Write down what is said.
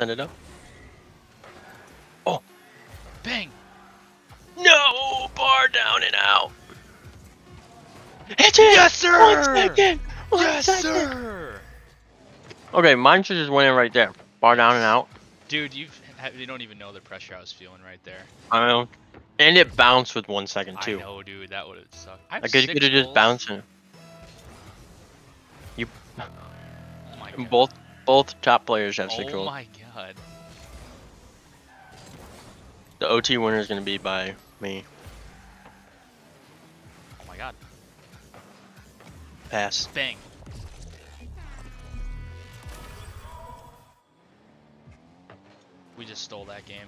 Send it up. Oh! Bang! No! Bar down and out. Hit it! Yes, sir! One second! One Yes, second. sir! Okay, mine should just win in right there. Bar down and out. Dude, you've, you don't even know the pressure I was feeling right there. I know. And it bounced with one second too. I know, dude. That would have sucked. I Like you could have just bounced it. Oh my god. Both both top players have six Oh goals. my god. The OT winner is gonna be by me. Oh my god. Pass. Bang. We just stole that game.